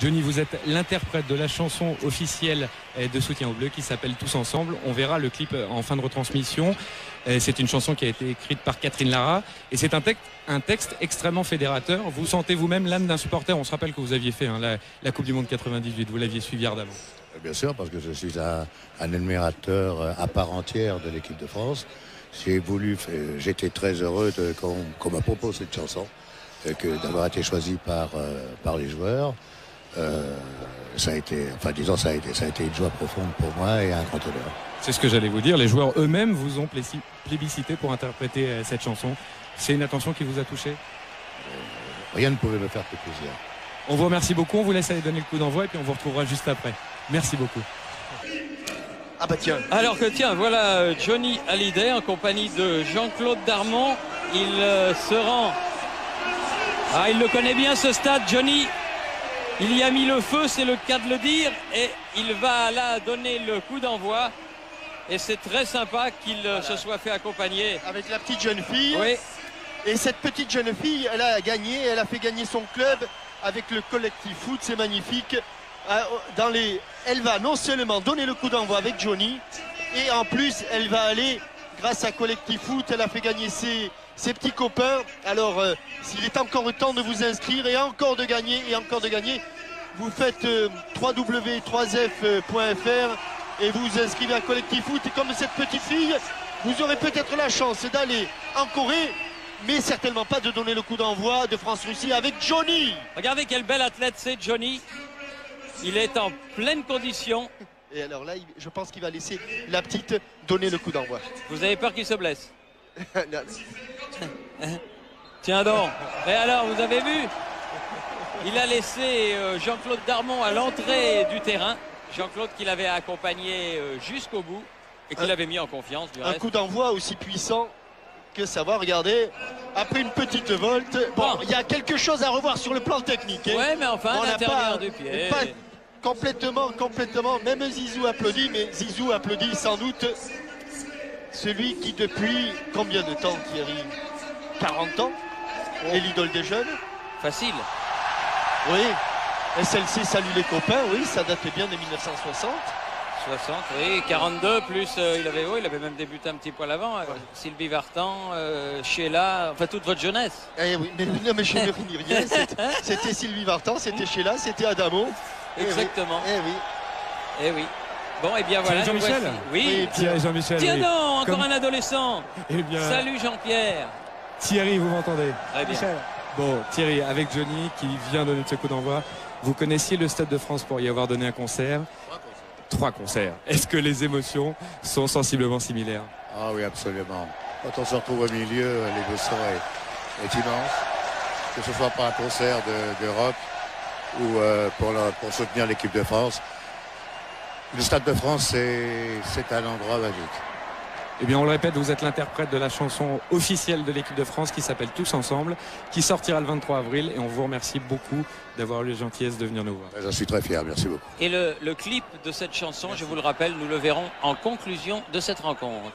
Johnny, vous êtes l'interprète de la chanson officielle euh, de Soutien au Bleu qui s'appelle Tous Ensemble. On verra le clip euh, en fin de retransmission. Euh, c'est une chanson qui a été écrite par Catherine Lara et c'est un texte, extrêmement fédérateur. Vous sentez vous-même l'âme d'un supporter. On se rappelle que vous aviez fait hein, la, Coupe du Monde 98. Vous l'aviez suivi ardemment. Bien sûr, parce que je suis un, un admirateur à part entière de l'équipe de France. J'ai voulu, j'étais très heureux qu'on qu me propose cette chanson, d'avoir été choisi euh, par les joueurs. Euh, ça a été, enfin disons, ça a été, ça a été une joie profonde pour moi et un grand honneur. C'est ce que j'allais vous dire. Les joueurs eux-mêmes vous ont plébiscité pour interpréter euh, cette chanson. C'est une attention qui vous a touché? Euh, Rien ne pouvait me faire plus plaisir. On vous remercie beaucoup. On vous laisse aller donner le coup d'envoi et puis on vous retrouvera juste après. Merci beaucoup. Ah bah tiens. Alors que tiens, voilà Johnny Hallyday en compagnie de Jean-Claude Darmon. Il euh, se rend. Ah, il le connaît bien ce stade, Johnny. Il y a mis le feu, c'est le cas de le dire, et il va là donner le coup d'envoi. Et c'est très sympa qu'il voilà. se soit fait accompagner. Avec la petite jeune fille. Oui. Et cette petite jeune fille, elle a gagné, elle a fait gagner son club avec le collectif foot, c'est magnifique. Dans les... Elle va non seulement donner le coup d'envoi avec Johnny, et en plus, elle va aller, grâce à Collectif Foot, elle a fait gagner ses, petits copains. Alors, euh, s'il est encore temps de vous inscrire et encore de gagner et encore de gagner, vous faites euh, www.3f.fr et vous vous inscrivez à Collectif Foot. Et comme cette petite fille, vous aurez peut-être la chance d'aller en Corée, mais certainement pas de donner le coup d'envoi de France-Russie avec Johnny. Regardez quel bel athlète c'est Johnny. Il est en pleine condition. Et alors là, je pense qu'il va laisser la petite donner le coup d'envoi. Vous avez peur qu'il se blesse Tiens donc. Et alors, vous avez vu? Il a laissé euh, Jean-Claude Darmon à l'entrée du terrain. Jean-Claude qui l'avait accompagné euh, jusqu'au bout et qui l'avait mis en confiance. Du un reste. coup d'envoi aussi puissant que ça va. Regardez, après une petite volte, bon, il y a quelque chose à revoir sur le plan technique. Hein. Ouais, mais enfin, l'intérieur du pied. pas complètement, complètement. Même Zizou applaudit, mais Zizou applaudit sans doute celui qui depuis combien de temps, Thierry 40 ans est l'idole des jeunes. Facile. Oui. SLC salue les copains, oui, ça date bien de 1960. 60, oui, 42 plus euh, il avait oui, il avait même débuté un petit poil avant. euh, Sylvie Vartan, euh, Sheila, enfin toute votre jeunesse. Eh oui, mais, non, mais je ne rien. C'était- C'était Sylvie Vartan, c'était Sheila, c'était Adamo. Eh Exactement. Eh oui. Eh oui. Bon, et bien voilà. Jean-Michel. Oui. Thierry Jean-Michel. Tiens oui. donc, encore Comme- un adolescent. Eh bien, Salut Jean-Pierre. Thierry, vous m'entendez? Très bien. Bon, Thierry, avec Johnny qui vient donner ce coup d'envoi, vous connaissiez le Stade de France pour y avoir donné un concert? Trois concerts. Est-ce que les émotions sont sensiblement similaires? Ah oui, absolument. Quand on se retrouve au milieu, l'émotion est, est immense. Que ce soit pour un concert de, de rock ou euh, pour, le- pour soutenir l'équipe de France. Le Stade de France, c'est c'est un endroit magique. Eh bien, on le répète, vous êtes l'interprète de la chanson officielle de l'équipe de France qui s'appelle Tous Ensemble, qui sortira le 23 avril. Et on vous remercie beaucoup d'avoir eu la gentillesse de venir nous voir. J'en suis très fier, merci beaucoup. Et le, le clip de cette chanson, je vous le rappelle, nous le verrons en conclusion de cette rencontre.